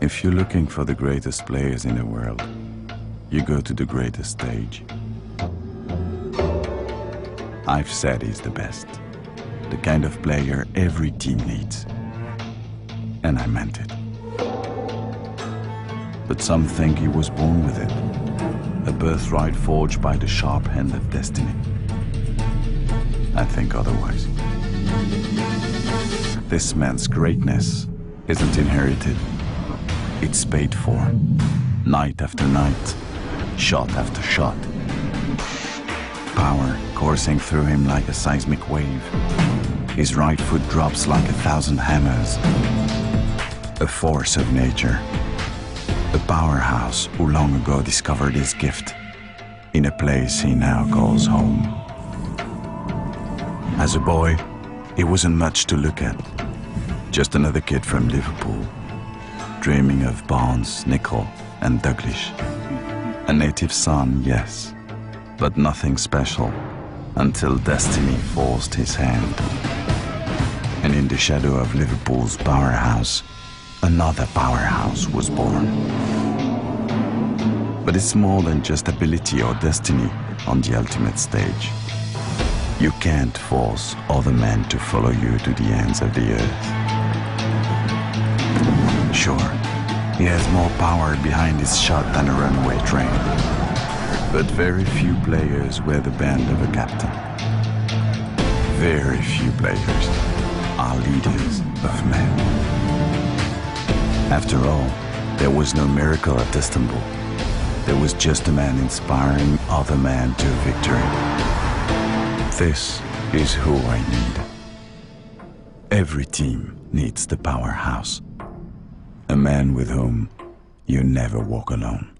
If you're looking for the greatest players in the world, you go to the greatest stage. I've said he's the best. The kind of player every team needs. And I meant it. But some think he was born with it. A birthright forged by the sharp hand of destiny. I think otherwise. This man's greatness isn't inherited. It's paid for. Night after night, shot after shot. Power coursing through him like a seismic wave. His right foot drops like a thousand hammers. A force of nature. A powerhouse who long ago discovered his gift in a place he now calls home. As a boy, he wasn't much to look at. Just another kid from Liverpool, dreaming of Barnes, Nicol, and Dalglish. A native son, yes, but nothing special until destiny forced his hand. And in the shadow of Liverpool's powerhouse, another powerhouse was born. But it's more than just ability or destiny on the ultimate stage. You can't force other men to follow you to the ends of the earth. Sure, he has more power behind his shot than a runaway train. But very few players wear the band of a captain. Very few players are leaders of men. After all, there was no miracle at Istanbul. There was just a man inspiring other men to victory. This is who I need. Every team needs the powerhouse. A man with whom you never walk alone.